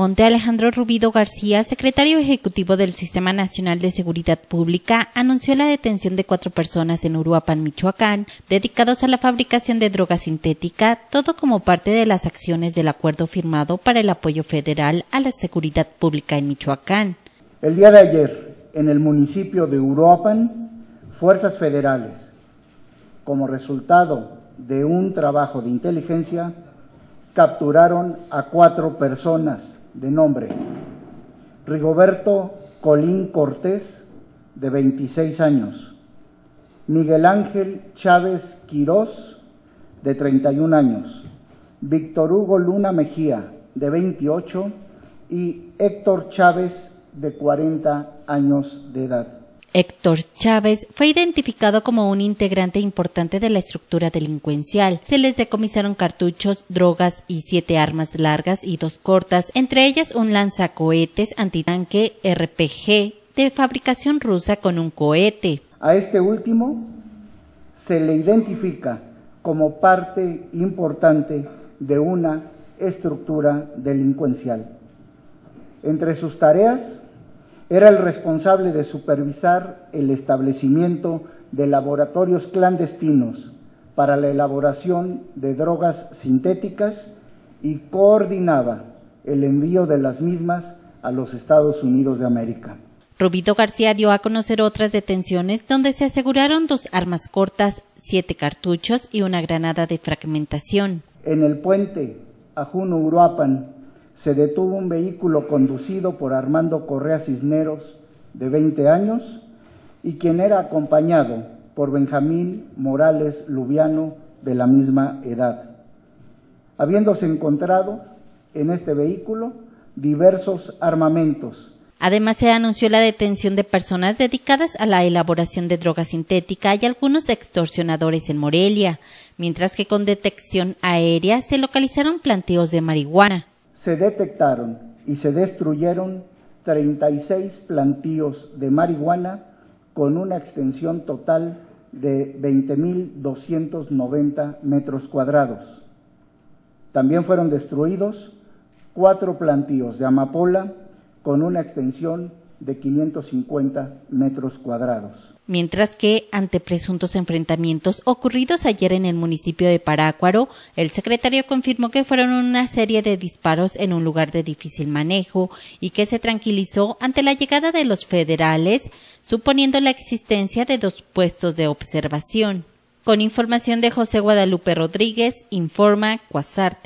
Monte Alejandro Rubido García, secretario ejecutivo del Sistema Nacional de Seguridad Pública, anunció la detención de cuatro personas en Uruapan, Michoacán, dedicados a la fabricación de droga sintética, todo como parte de las acciones del acuerdo firmado para el apoyo federal a la seguridad pública en Michoacán. El día de ayer, en el municipio de Uruapan, fuerzas federales, como resultado de un trabajo de inteligencia, capturaron a cuatro personas de nombre. Rigoberto Colín Cortés, de 26 años, Miguel Ángel Chávez Quirós, de 31 años, Víctor Hugo Luna Mejía, de 28, y Héctor Chávez, de 40 años de edad. Héctor Chávez fue identificado como un integrante importante de la estructura delincuencial. Se les decomisaron cartuchos, drogas y siete armas largas y dos cortas, entre ellas un lanzacohetes antitanque RPG de fabricación rusa con un cohete. A este último se le identifica como parte importante de una estructura delincuencial. Entre sus tareas era el responsable de supervisar el establecimiento de laboratorios clandestinos para la elaboración de drogas sintéticas y coordinaba el envío de las mismas a los Estados Unidos de América. Rubito García dio a conocer otras detenciones donde se aseguraron dos armas cortas, siete cartuchos y una granada de fragmentación. En el puente Ajuno-Uruapan, se detuvo un vehículo conducido por Armando Correa Cisneros, de 20 años, y quien era acompañado por Benjamín Morales Lubiano, de la misma edad, habiéndose encontrado en este vehículo diversos armamentos. Además, se anunció la detención de personas dedicadas a la elaboración de droga sintética y algunos extorsionadores en Morelia, mientras que con detección aérea se localizaron planteos de marihuana se detectaron y se destruyeron 36 plantíos de marihuana con una extensión total de 20.290 metros cuadrados. También fueron destruidos cuatro plantíos de amapola con una extensión de 550 metros cuadrados mientras que ante presuntos enfrentamientos ocurridos ayer en el municipio de Parácuaro, el secretario confirmó que fueron una serie de disparos en un lugar de difícil manejo y que se tranquilizó ante la llegada de los federales, suponiendo la existencia de dos puestos de observación. Con información de José Guadalupe Rodríguez, informa Cuasar.